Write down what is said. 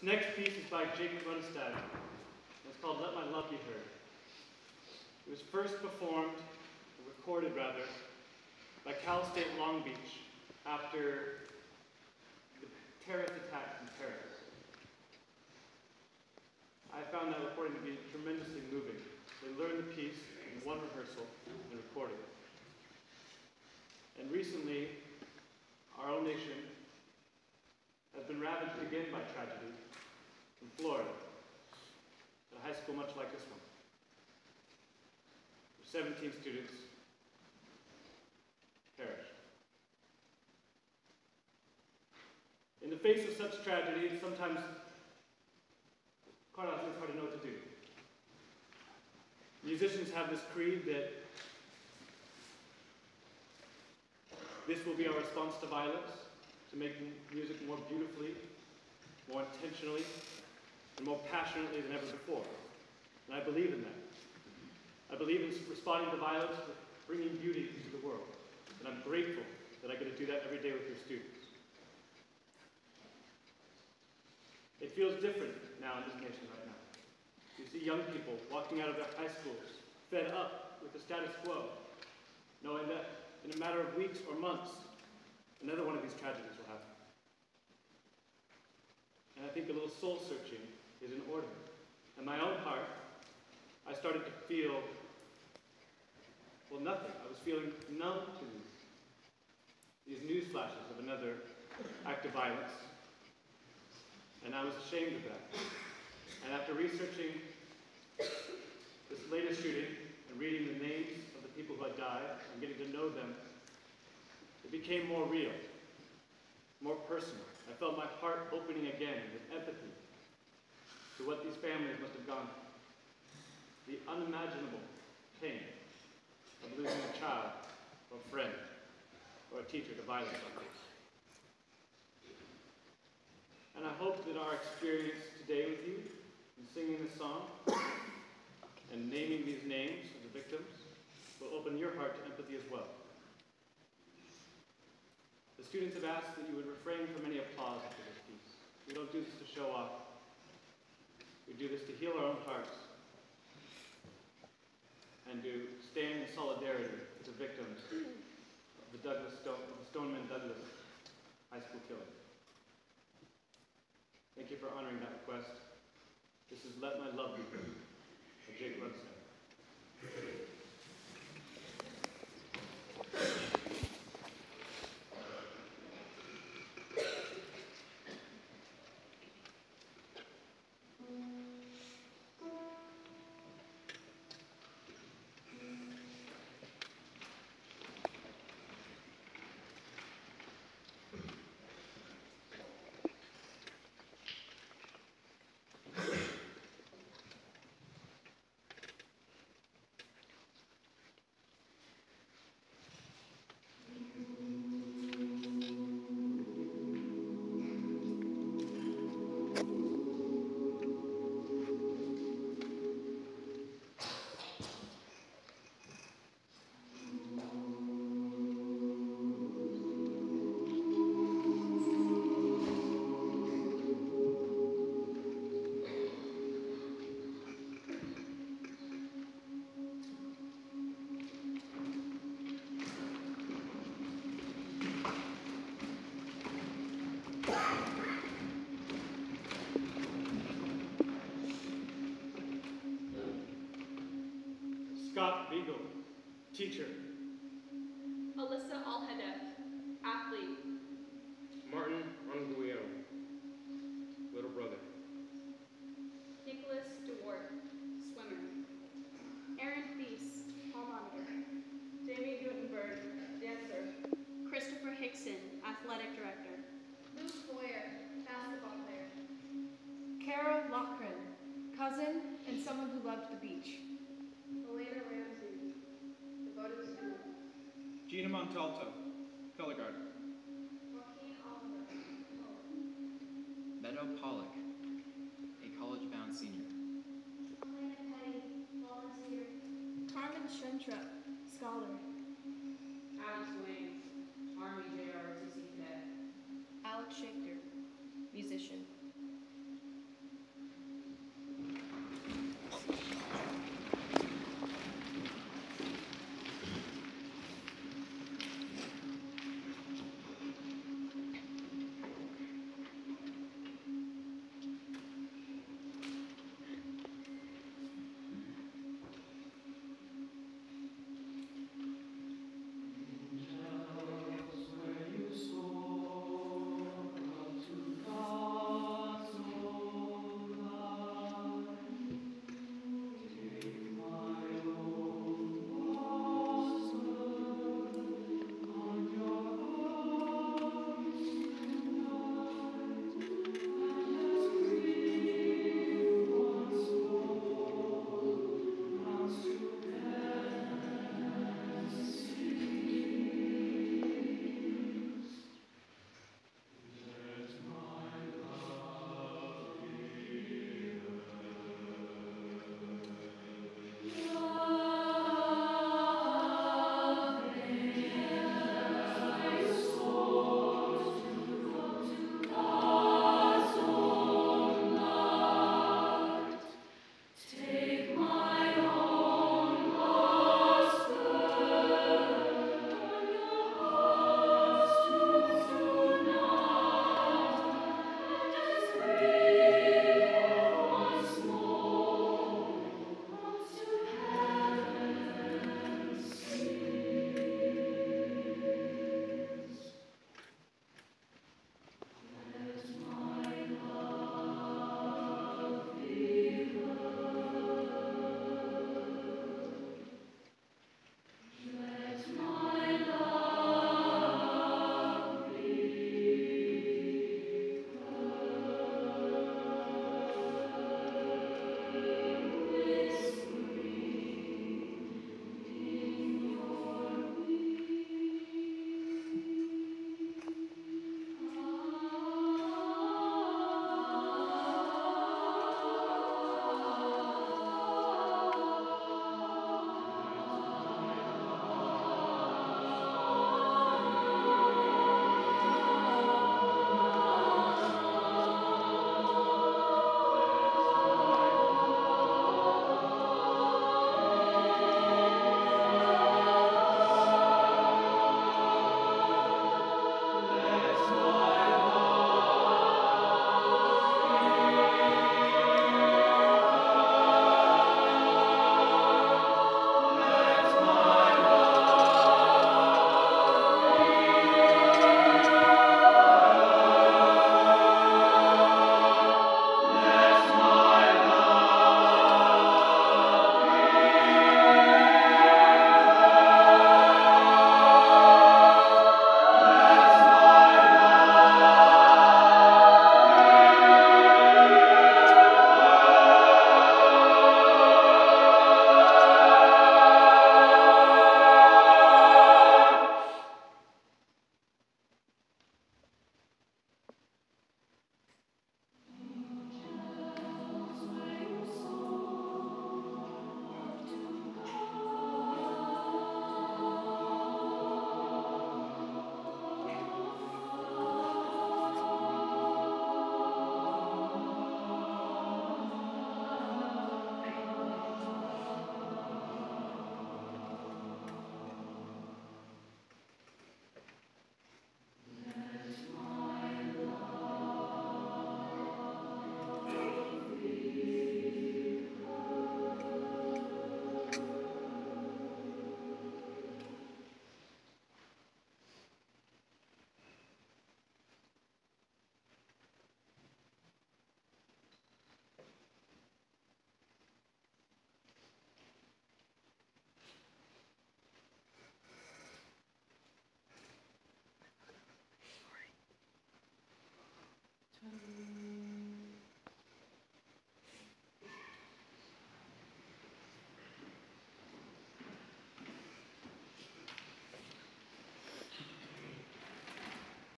This next piece is by Jacob Runestad. It's called Let My Love Be Heard. It was first performed, or recorded rather, by Cal State Long Beach after the terrorist attacks in Paris. I found that recording to be tremendously moving. They learned the piece in one rehearsal and recorded it. And recently, our own nation has been ravaged again by tragedy in Florida, at a high school much like this one. 17 students perished. In the face of such tragedy, sometimes, quite often, it's hard to know what to do. Musicians have this creed that this will be our response to violence, to make music more beautifully, more intentionally, and more passionately than ever before. And I believe in that. I believe in responding to violence, bringing beauty into the world. And I'm grateful that I get to do that every day with your students. It feels different now in this nation right now. You see young people walking out of their high schools, fed up with the status quo, knowing that in a matter of weeks or months, another one of these tragedies will happen. And I think a little soul searching is in order. In my own heart, I started to feel, well, nothing. I was feeling numb to these news flashes of another act of violence. And I was ashamed of that. And after researching this latest shooting and reading the names of the people who had died and getting to know them, it became more real, more personal. I felt my heart opening again with empathy to what these families must have gone through. The unimaginable pain of losing a child or a friend or a teacher to violence this. And I hope that our experience today with you in singing this song and naming these names of the victims will open your heart to empathy as well. The students have asked that you would refrain from any applause for this piece. We don't do this to show off. We do this to heal our own hearts and to stand in solidarity with the victims of the Douglas Stone, Stoneman Douglas high school killing. Thank you for honoring that request. This is Let My Love Be by Jake Runestad. Teacher. Alyssa Alhadeff, athlete. Martin Anguiano, little brother. Nicholas Dworet, swimmer. Aaron Feis, pulmometer. Jaime Guttenberg, dancer. Christopher Hixon, athletic director. Luke Hoyer, basketball player. Cara Loughran, cousin and someone who loved the beach. Gina Montalto, color guard. Joaquin Meadow Pollack, a college-bound senior. Alaina Petty, volunteer. Carmen Schentrup, scholar. Alex Wayne, Army JROTC cadet. Alex Schachter, musician.